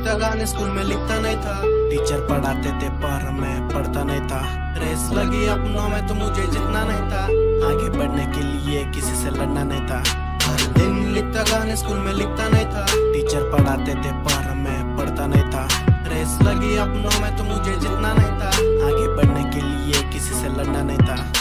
लिखता गाने स्कूल में लिखता नहीं था। टीचर पढ़ाते थे, पर मैं पढ़ता नहीं था। रेस लगी अपनों में तो मुझे जितना नहीं था। आगे बढ़ने के लिए किसी से लड़ना नहीं था। हर दिन लिखता गाने स्कूल में लिखता नहीं था। टीचर पढ़ाते थे, पर मैं पढ़ता नहीं था। रेस लगी अपनों में तो मुझे जितना नहीं था। आगे बढ़ने के लिए किसी से लड़ना नहीं था।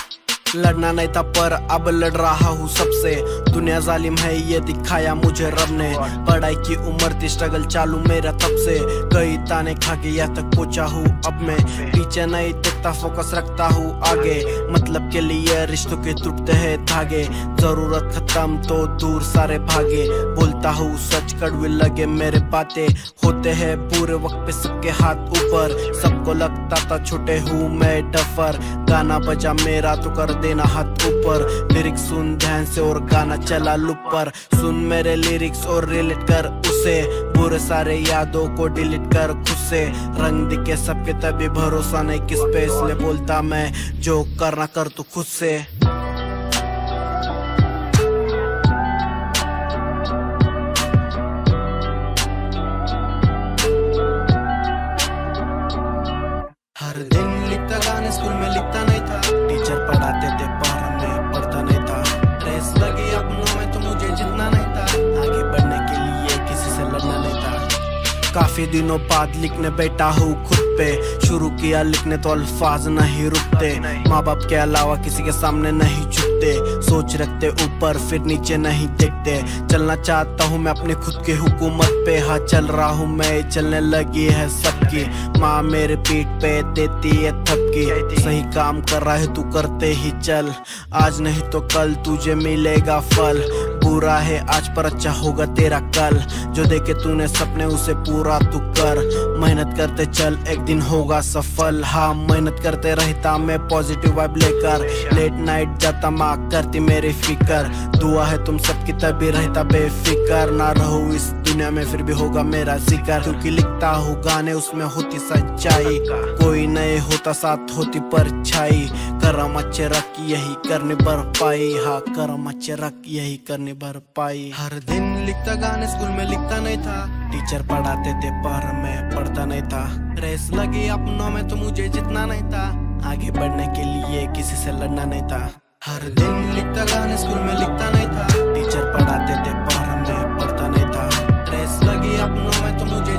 लड़ना नहीं था, पर अब लड़ रहा हूँ सबसे। दुनिया जालिम है, ये दिखाया मुझे रब ने। पढ़ाई की उम्र थी स्ट्रगल चालू मेरा तब से। कई ताने खा के यहाँ तक पहुँचा हूँ अब मैं। पीछे नहीं देखता फोकस रखता हूँ आगे। मतलब के लिए रिश्तों के टूटते हैं धागे। ज़रूरत खत्म तो दूर सारे भागे। बोलता हूँ, सच कड़वे लगे मेरे बातें। होते हैं पूरे वक्त पे सबके हाथ ऊपर। सबको लगता था छोटे हूँ मैं डफर। गाना बजा मेरा तो कर देना हाथ ऊपर। लिरिक्स सुन, ध्यान से और गाना चला लुप पर। सुन मेरे लिरिक्स और रिलेट कर उसे। बुरे सारे यादों को डिलीट कर खुद से रंग दिखे सबके तभी भरोसा नहीं किस पे। इसलिए बोलता मैं, जो करना कर तू खुद से। हर दिन लिखता गाने स्कूल में लिखता काफ़ी दिनों बाद लिखने बैठा हूँ खुद पे। शुरू किया लिखने तो अल्फाज नहीं रुकते। माँ बाप के अलावा किसी के सामने नहीं झुकते। सोच रखते ऊपर फिर नीचे नहीं देखते। चलना चाहता हूँ मैं अपने खुद की हुकूमत पे। हाँ चल रहा हूँ मैं चलने लगी है सबकी। माँ मेरे पीठ पे देती है थपकी। सही काम कर रहा है तू करते ही चल। आज नहीं तो कल तुझे मिलेगा फल। बुरा है, आज पर अच्छा होगा तेरा कल। जो देखे तूने सपने, उसे पूरा तू कर। मेहनत करते चल, एक दिन होगा सफल। हाँ मेहनत करते रहता मैं पॉजिटिव वाइब लेकर। लेट नाइट जाता माँ, करती मेरी फिकर। दुआ है तुम सबकी, तभी रहता बेफिकर। ना रहो इस दुनिया में, फिर भी होगा मेरा ज़िक्र। क्योंकि लिखता हूँ गाने, उसमें होती सच्चाई। कोई नए होता, साथ होती परछाई। करम रख यही करने भरपाई हाँ करम रख यही करने भरपाई हर दिन लिखता गाने स्कूल में लिखता नहीं था। टीचर पढ़ाते थे पर मैं पढ़ता नहीं था। रेस लगी अपनों में तो मुझे जितना नहीं था। आगे बढ़ने के लिए किसी से लड़ना नहीं था। हर दिन लिखता गाने स्कूल में लिखता नहीं था। टीचर पढ़ाते थे पर मैं पढ़ता नहीं था। रेस लगी अपनों में तो मुझे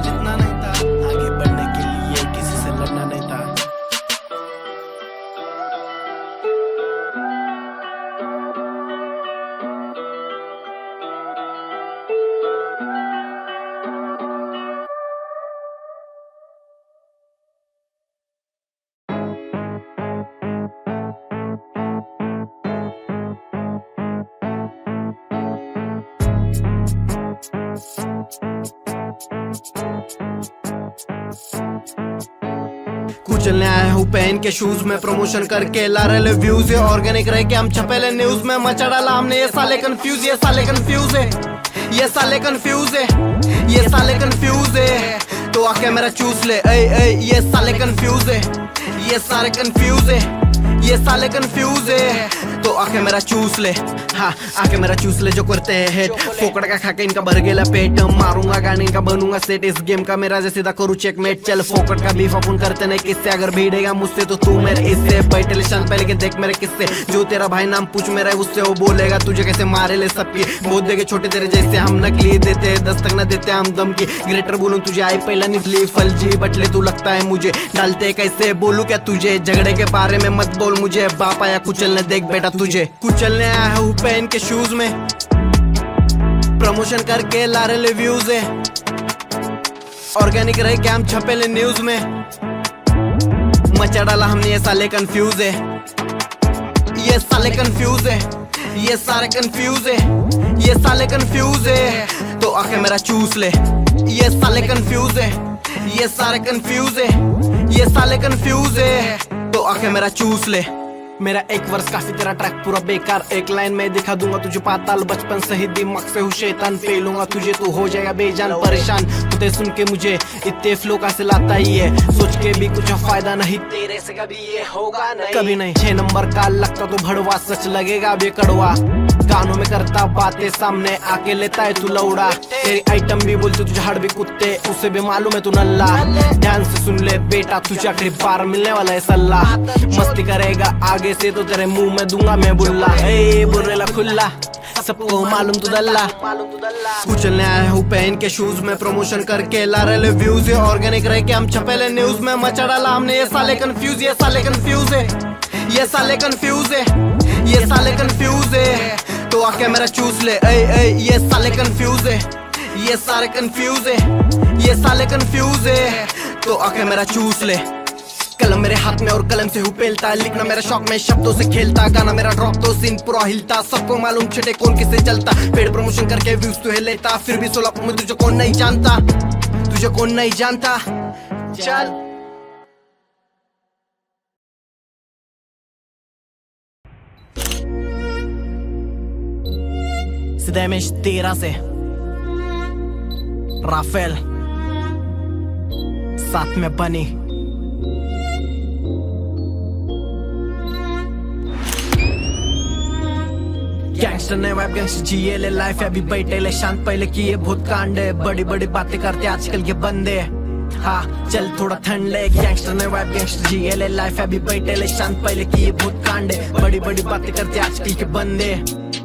हूँ पहन के शूज़ में प्रमोशन करके ला रहे व्यूज़ ये ऑर्गेनिक रह के हम छपेले न्यूज़ में मचा डाला हमने ये साले कंफ्यूज ये साले कंफ्यूज है। ये साले कंफ्यूज है। ये साले कंफ्यूज है। तो आके मेरा चूस ले। ऐ ऐ, ये साले कंफ्यूज है। ये सारे कंफ्यूज है। ये साले कंफ्यूज है। तो आके मेरा चूस ले। हाँ आके मेरा चूस ले जो करते हैं। हेड फोकड़ का खा के इनका भर गेला पेट मारूँगा, गाने इनका बनूँगा। सेट इस गेम का मेरा जैसे सीधा करूँ चेकमेट चल, फोकड़ का बीफ अपन करते नहीं, किससे अगर भीड़ेगा मुझसे तो तू मेरे इससे। बैठे शांत पहले के देख मेरे किससे। जो तेरा भाई नाम पूछ मेरा, उससे वो बोलेगा, तुझे कैसे मारे ले सबकी। बहुत देखे छोटे तेरे जैसे हम नकली देते दस्तक न देते हम दम की। ग्रेटर बोलूँ, तुझे आई पहला निकली फल जी बटले तू लगता है मुझे। डालते कैसे? बोलू क्या तुझे? झगड़े के बारे में मत बोल मुझे बाप आया कुचलने देख बेटा तुझे। कुचलने आया हूँ पहन के शूज़ में। प्रमोशन करके ला रहे व्यूज़ है। ऑर्गेनिक रहे क्या हम छपे ले न्यूज़ में। मचा डाला हमने ये साले कंफ्यूज है। ये साले कंफ्यूज है। ये सारे कंफ्यूज है। ये साले कंफ्यूज है। तो आके मेरा चूस ले। ये साले कंफ्यूज है। ये सारे कंफ्यूज है। ये साले कंफ्यूज है। तो आके मेरा चूस ले। मेरा एक वर्ष काफ़ी तेरा ट्रैक पूरा बेकार। एक लाइन में दिखा दूँगा तुझे पाताल बचपन से ही दिमाग से हूँ शैतान। फेलूँगा तुझे तू हो जाएगा बेजान। परेशान तुझे सुन के मुझे इतने फ्लो का से लाता ही है। सोच के भी कुछ फ़ायदा नहीं। तेरे से कभी ये होगा नहीं। कभी नहीं। छह नंबर का लगता तो भड़वा सच लगेगा बे कड़वा गानों में करता बातें सामने आके लेता है तू लौड़ा। तेरी आइटम भी बोलते, तुझे हड़ भी कुत्ते, उसे भी मालूम है तू नल्ला। ध्यान से सुन ले बेटा, तुझे आखिरी बार मिलने वाला है सल्ला। मस्ती करेगा आगे से तो तेरे मुँह में दूँगा मैं बुल्ला। ए बुरेला खुल्ला, सबको मालूम तू दल्ला। कुचलने आया हूँ पहन के शूज़ में प्रमोशन करके ला रहे व्यूज़ ये ऑर्गेनिक रह के हम छपेले न्यूज़ में। मचा डाला हमने ये साले कंफ्यूज ये साले कंफ्यूज है ये साले कंफ्यूज है ये साले कंफ्यूज आके मेरा चूस ले। ए ए ये साले कंफ्यूज है। ये सारे कंफ्यूज है। ये साले कंफ्यूज है। तो आके मेरा चूस ले। कलम मेरे हाथ में और कलम से हूँ पेलता। लिखना मेरा शौक में, शब्दों से खेलता। गाना मेरा ड्रॉप तो सीन पूरा हिलता। सबको मालूम छठे कौन किसे चलता। पेड़ प्रमोशन करके व्यूज़ तो है लेता। फिर भी सोलापुर में तुझे कौन नहीं जानता। तुझे कौन नहीं जानता। चल। तेरह से। राफेल, साथ में बनी। गैंगस्टर ने वाइब गैंगस्टर जिए ले लाइफ अभी बैठे आजकल के बंदे। हाँ चल थोड़ा ठंड ले। गैंगस्टर ने वाइब गैंगस्टर बैठे ले शांत, पहले किए भूत कांड। बड़ी बड़ी बातें करते, आजकल के बंदे।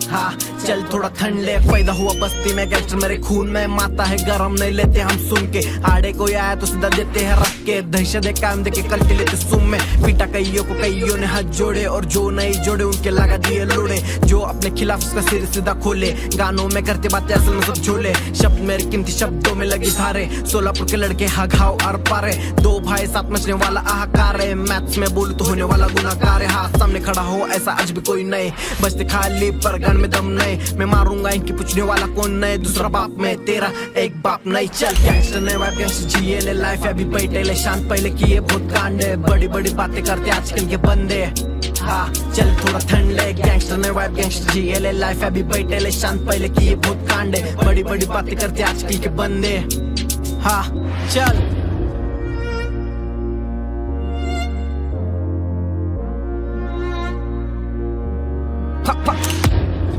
हाँ चल थोड़ा ठंड ले। पैदा हुआ बस्ती में गैंगस्टर मेरे खून में। माता है गरम, नहीं लेते हम सुन के। आड़े कोई आया तो सीधा देते हैं रख के। दहशत काम दे के कल के लेते सुम में। पीटा कईयों को कईयों ने हाथ जोड़े और जो नहीं जोड़े, उनके लगा दिए लोड़े। जो अपने खिलाफ उसका सिर सीधा खोले। गानों में करते बातें असल में सब झोले। शब्द मेरे कीमती शब्दों में लगी धारे सोलापुर के लड़के हा घाव आर पारे। दो भाई साथ मचने वाला आहाकार है। मैथ्स में बोलू तो होने वाला गुनाकार है। हाथ सामने खड़ा हो, ऐसा आज भी कोई नहीं। बचते खाली पर गन में दम नहीं। मैं मारूँगा इनकी पूछने वाला कौन नहीं दूसरा बाप मैं, तेरा एक बाप नहीं। चल गैंगस्टर ने वाइफ गैंगस्टर जिए ले लाइफ अभी बैठे ले, शांत पहले किए बहुत कांड बड़ी बड़ी बातें करते आजकल के बंदे। हाँ चल, थोड़ा ठंड ले। गैंगस्टर ने वाइफ गैंगस्टर जिए ले लाइफ अभी बैठे ले, शांत पहले किए बहुत कांड बड़ी बड़ी बातें करते आजकल के बंदे। हाँ चल।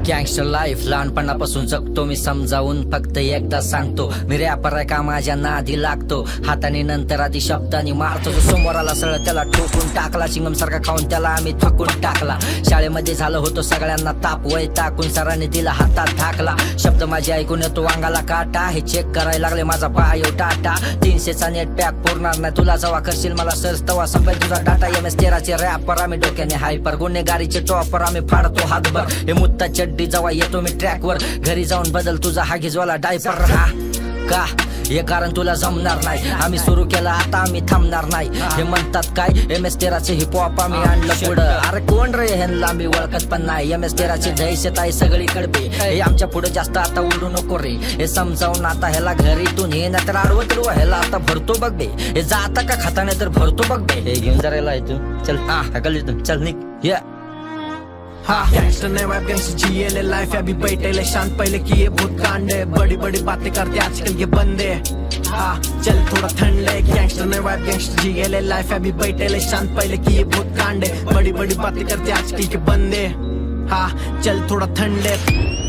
गँगस्टर लाईफ लहानपणापासून जगतो मी समजावून फक्त एकदा सांगतो मी रॅपर आहे का माझ्या नादी लागतो. हाताने नंतर आधी शब्दाने मारतो. जो समोराला सरळ त्याला ठोकून टाकला चिंगम सारखा खाऊन त्याला आम्ही थकून टाकला. शाळेमध्ये झालं होतं सगळ्यांना ताप वय टाकून सरांनी दिला हातात धाकला. शब्द माझे ऐकून येतो वांगाला काटा. हे चेक करायला लागले माझा पाय टाटा. तीनशेचा नेट पॅक पुरणार नाही तुला जवा करशील मला सर तवा संपेल तुझा डाटा एम एस तेराचे रॅपर आम्ही डोक्याने हायपर गुन्हेगारीचे टॉपर आम्ही फाडतो हातभर. हे मुत्ता चड्डी जेव्हा येतो मी ट्रॅकवर घरी जाऊन बदल तुझा हागीजवाला डायपर. हा का? हे कारण तुला जमणार नाही. आम्ही सुरू केलं आता आम्ही थांबणार नाही. हे म्हणतात काय? एम एस तेराचे हिपहॉप आम्ही आणलं पुढं. अरे कोण रे हे लांबी ओळखत पण नाही. एम एस तेराचे दहशत आहे सगळीकडे बे. हे आमच्या पुढे जास्त आता उडू नको रे. हे समजावून आता ह्याला घरीतून हे ना तर आडवत रो ह्याला आता भरतो बघ बे. हे जाता का खाताने तर भरतो बघ बे. हे घेऊन जरा तू चल हा. गल्लीतून. चल निक या. हाँ. गैंगस्टर ने वाइफ गैंगस्टर जिए ले लाइफ अभी बैठे ले शांत, पहले किए भूत कांड बड़ी बड़ी बातें करते आजकल के बंदे। हाँ चल थोड़ा ठंड ले। गैंगस्टर ने वाइफ गैंगस्टर जिए ले लाइफ अभी बैठे ले शांत, पहले किए भूत कांड बड़ी बड़ी बातें करते आजकल के बंदे। हाँ चल थोड़ा ठंड ले।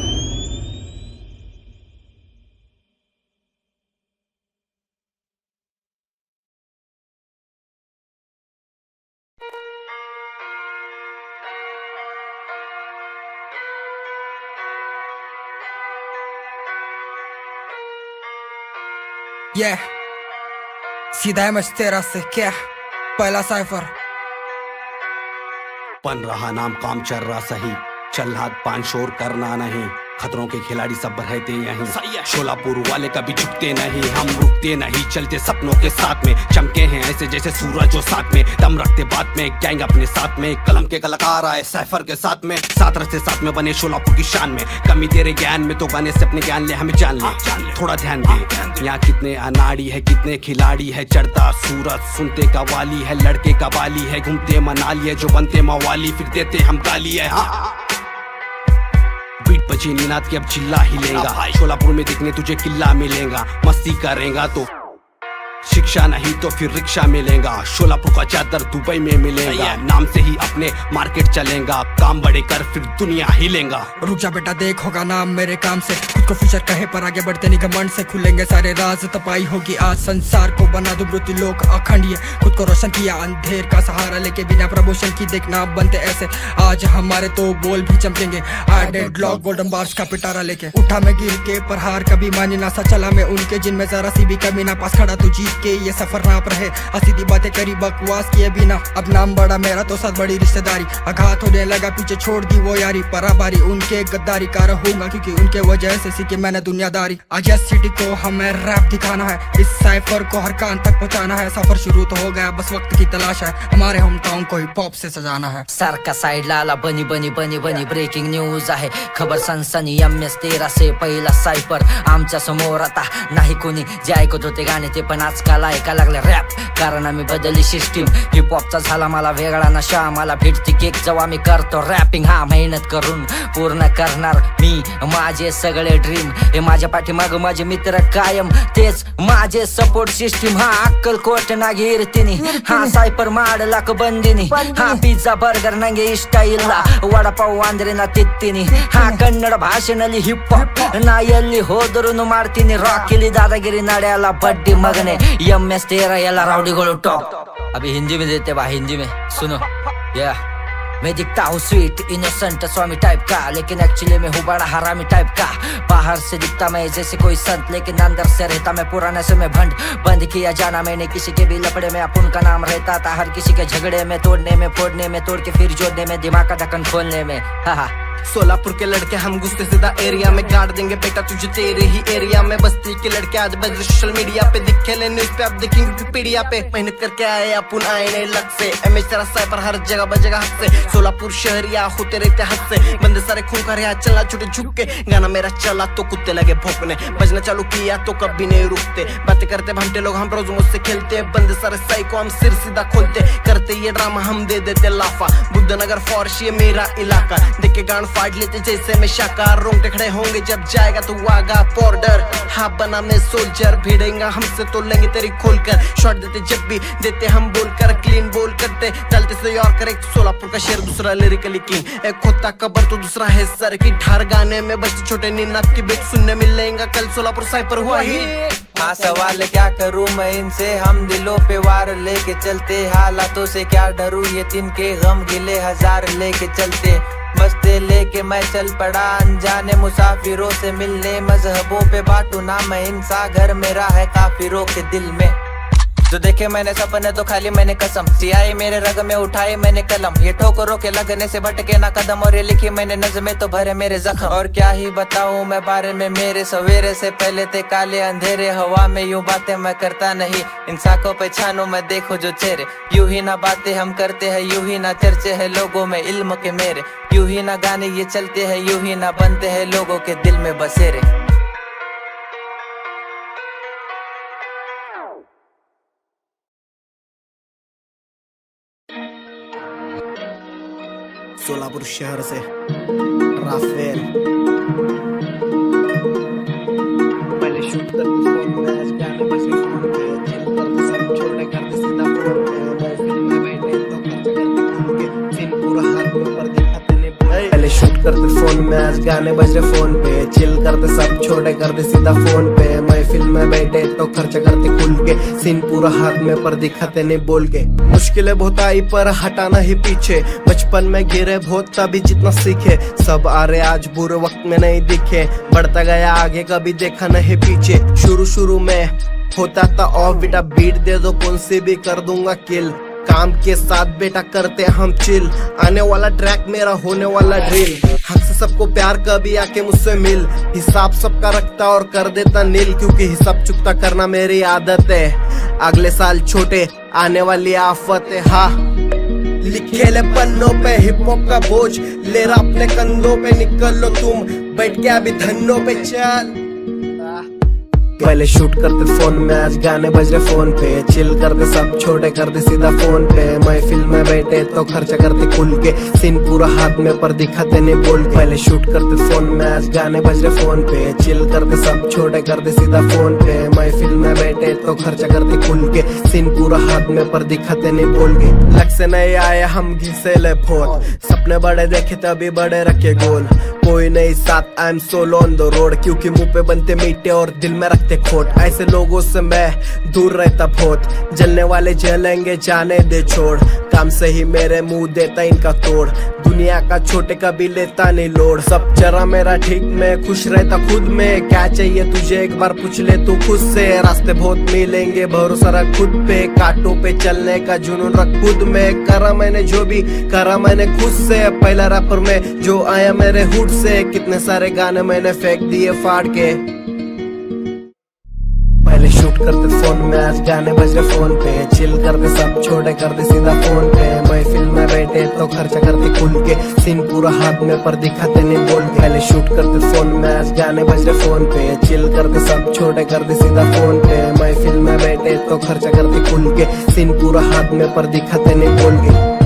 Yeah. सीधा है तेरा से क्या पहला साइफर पन रहा नाम काम चल रहा सही चल हाथ पान शोर करना नहीं खतरों के खिलाड़ी सब रहते यहीं शोलापुर वाले कभी झुकते नहीं। हम रुकते नहीं चलते सपनों के साथ में। चमके हैं ऐसे जैसे सूरज जो साथ में। दम रखते बात में गैंग अपने साथ में। कलम के कलाकार आए सैफर के साथ में। सात रस्ते साथ में बने शोलापुर की शान में। कमी तेरे ज्ञान में तो गाने से अपने ज्ञान ले हमें जान ले। थोड़ा ध्यान दे। यहाँ कितने अनाड़ी है कितने खिलाड़ी है। चढ़ता सूरज सुनते कवाली है। लड़के कवाली है घूमते मनाली है। जो बनते मवाली फिर देते हम गाली है। हाँ। बीट बची नीनाद की अब चिल्ला ही लेगा। शोलापुर में देखने तुझे किला मिलेगा। मस्ती करेगा तो शिक्षा नहीं तो फिर रिक्शा मिलेगा। शोलापुर का चादर दुबई में मिलेगा। नाम से ही अपने मार्केट चलेगा। काम बड़े कर फिर दुनिया हिलेगा। रुक जा बेटा देख होगा नाम मेरे काम से। खुद को फ्यूचर कहे पर आगे बढ़ते नहीं निगमन से। खुलेंगे सारे राज तपाई होगी आज। संसार को बना दो मृत्यु लोक अखंड खुद को रोशन किया अंधेर का सहारा लेके बिना प्रमोशन की देखना बनते ऐसे। आज हमारे तो बोल भी चमकेंगे। I dead lock golden bars का पिटारा लेके। उठा मैं गिर के प्रहार कभी मानी ना। सा चला मैं उनके जिनमें जरा सी भी कमी ना। पास खड़ा तू जीत के ये सफ़र नाप रहे। असीधी बातें करी बकवास किए बिना। अब नाम बड़ा, मेरा तो साथ बड़ी रिश्तेदारी। आघात होने लगा, पीछे छोड़ दी वो यारी। पराबारी उनके गद्दारी का रहूँगा क्योंकि उनके वजह से सीखी मैंने दुनियादारी। आज सिटी को हमें रैप दिखाना है। इस साइफर को हर कान तक पहुँचाना है। सफ़र शुरू तो हो गया, बस वक्त की तलाश है। हमारे होम टाउन को हिप हॉप से सजाना है। सर का साइड लाला, बनी बनी बनी बनी ब्रेकिंग न्यूज़ आहे। खबर सनसनी, एम एस तेराशे पहिला सायपर आमच्या समोर आता, नाही कोणी जे ऐकत होते गाणे ते पण ऐकायला ऐका लागले रॅप कारण आम्ही बदलली सिस्टीम हिप हॉपचा झाला मला वेगळा नशा. मला भेटती केक जेव्हा मी करतो रॅपिंग हा मेहनत करून पूर्ण करणार मी. माझे सगळे ड्रीम हे माझ्या पाठीमाग माझे मित्र कायम. तेच माझे सपोर्ट सिस्टीम हा अक्कलकोट नागे तिनी. हा सायपर माड लाख बंदिनी. हा पिझ्झा बर्गर नांगे इस्टाईलला वडापाव वांद्रेना तित्तिनी. हा कन्नड भाषेनली हिप हॉप ನಾ ಎಲ್ಲಿ ಹೋದ್ರು ಮಾಡ್ತೀನಿ ರಾಕ್ ಇಲ್ಲಿ ದಾದಾಗಿರಿ ನಡೆಯಲ್ಲ ಬಡ್ಡಿ ಮಗನೆ ಎಂ ಎಸ್ ತೇರ ಎಲ್ಲ ರೌಡಿಗಳು ಟಾಪ್ अभी हिंदी में देते बा हिंदी में सुनो या मैं दिखता हूँ स्वीट इनोसेंट स्वामी टाइप का लेकिन एक्चुअली मैं हूँ बड़ा हरामी टाइप का बाहर से दिखता मैं जैसे कोई संत लेकिन अंदर से रहता मैं पुराने से मैं भंड बंद किया जाना मैंने किसी के भी लपड़े में अपन का नाम रहता था हर किसी के झगड़े में तोड़ने में फोड़ने में तोड़ के फिर जोड़ने में दिमाग का ढक्कन खोलने में हा हा सोलापुर के लड़के हम घुसते सीधा एरिया में गाड़ देंगे। बेटा, तुझे तेरे ही एरिया में बस्ती के लड़के आज बज सोशल मीडिया पे। दिखे ले न्यूज़ पे, अब देखेंगे विकीपीडिया पे। मेहनत करके आए अपन, आए नहीं लग से। एम एच साइबर हर जगह बजेगा हद से। सोलापुर शहर या होते रहते हद से। बंदे सारे खून कर यहाँ चला छोटे झुक के। गाना मेरा चला तो कुत्ते लगे भोंकने। बजना चालू किया तो कभी नहीं रुकते। बातें करते भंटे लोग हम रोज मुझसे खेलते। बंदे सारे साई को हम सिर सीधा खोलते। करते ये ड्रामा हम दे देते लाफा। बुद्धनगर फॉर्श ये मेरा इलाका। देखे गान फाड़ लेते जैसे मैं शाकार रोंगटे खड़े होंगे जब जाएगा तो वागा बॉर्डर हाँ बना मैं सोल्जर भिड़ेगा, हमसे तो लेंगे तेरी खोल कर शॉट देते जब भी देते हम बोल कर क्लीन बोल करते। चलते से और कर एक सोलापुर का शेर, दूसरा लिरिकली किंग एक खोता कबर तो दूसरा है सर की ठार। गाने में बच्चे छोटे नीनाथ की बेट सुनने मिलेगा। कल सोलापुर साइपर हुआ ही। हाँ सवाल क्या करूँ मैं इनसे? हम दिलों पे वार लेके चलते। हालातों से क्या डरू? ये तिनके गम गिले हज़ार लेके चलते। बस्ते लेके मैं चल पड़ा। अनजाने मुसाफिरों से मिलने मजहबों पे बाटू ना मैं। इंसा घर मेरा है, काफिरों के दिल में। जो देखे मैंने सपने तो खाली मैंने कसम। सियाई मेरे रग में उठाए मैंने कलम। ये ठोकरों के लगने से भटके ना कदम। और ये लिखी मैंने नजमे तो भरे मेरे जख्म। और क्या ही बताऊँ मैं बारे में मेरे सवेरे से पहले थे काले अंधेरे। हवा में यूँ बातें मैं करता नहीं। इन साखों पे छानो मैं देखो जो चेहरे। यूँ ही ना बातें हम करते हैं, यूँ ही ना चर्चे है लोगों में इल्म के मेरे। यूँ ही ना गाने ये चलते हैं, यूँ ही ना बनते हैं लोगों के दिल में बसेरे। सोलापुर शहर से राफेल पहले शूट करते फ़ोन में गाने बजे फ़ोन पे चिल करते सब छोड़ने करते करते फ़ोन में, आज गाने बज रहे फ़ोन पे। चिल करते सब, छोटे करते सीधा फ़ोन पे। मैं फ़िल्म में बैठे तो खर्च करते खुल के। सीन पूरा हाथ में पर दिखाते नहीं बोल के। मुश्किलें बहुत आई पर हटाना ही पीछे। बचपन में गिरे बहुत, तभी जितना सीखे। सब आ रहे आज बुरे वक्त में नहीं दिखे। बढ़ता गया आगे कभी देखा नहीं पीछे। शुरू शुरू में होता था ऑफ़ बेटा बीट दे दो, कौन सी भी कर दूँगा किल काम के साथ बेटा करते हम चिल आने वाला ट्रैक मेरा होने वाला ड्रिल हक से सबको प्यार कभी आके मुझसे मिल। हिसाब सबका रखता और कर देता नील, क्योंकि हिसाब चुकता करना मेरी आदत है। अगले साल छोटे, आने वाली आफत है। हाँ लिखे ले पन्नों पे हिप हॉप का बोझ। ले रहा अपने कंधों पे निकल लो तुम। बैठ के अभी धनों पे चल। पहले शूट करते फ़ोन में, आज गाने बज रहे फ़ोन पे। चिल करते सब, छोटे कर दे सीधा फ़ोन पे। महफिल में बैठे तो खर्चा करते खुल के। सीन पूरा हाथ में पर दिखाते नहीं बोल पहले शूट करते फ़ोन में, आज गाने बज रहे फ़ोन पे। चिल करते सब, छोटे कर दे सीधा फ़ोन पे। महफिल में बैठे तो खर्चा करते खुल के। सीन पूरा हाथ में पर दिखाते नहीं बोल लग से नहीं आए हम घिसे ले फ़ोन सपने बड़े देखे तभी बड़े रखे गोल कोई नहीं, साथ I am solo on the road क्योंकि मुँह पे बनते मीठे और दिल में रखते खोट। ऐसे लोगों से मैं दूर रहता बहुत। जलने वाले जलेंगे, जाने दे छोड़। काम से ही मेरे मुँह देता इनका तोड़। दुनिया का छोटे का भी लेता नहीं लोड। सब चरा मेरा ठीक में, खुश रहता खुद में। क्या चाहिए तुझे? एक बार पूछ ले तू खुद से। रास्ते बहुत मिलेंगे, भरोसा रख खुद पे। कांटों पे चलने का जुनून रख खुद में। करा मैंने जो भी, करा मैंने खुद से। पहला रैपर में, जो आया मेरे हुड से। कितने सारे गाने मैंने फेंक दिए फाड़ के। पहले शूट करते फ़ोन में, आज गाने बज रहे फ़ोन पे। चिल करते सब, छोटे करते सीधा फ़ोन पे। महफिल में बैठे तो खर्चा करते खुल के। सीन पूरा हाथ में पर दिखाते नहीं बोल के। पहले शूट करते फ़ोन में, आज गाने बज रहे फ़ोन पे। चिल करते सब, छोटे करते सीधा फ़ोन पे। महफिल में बैठे तो खर्चा करते खुल के। सीन पूरा हाथ में पर दिखाते नहीं बोल के।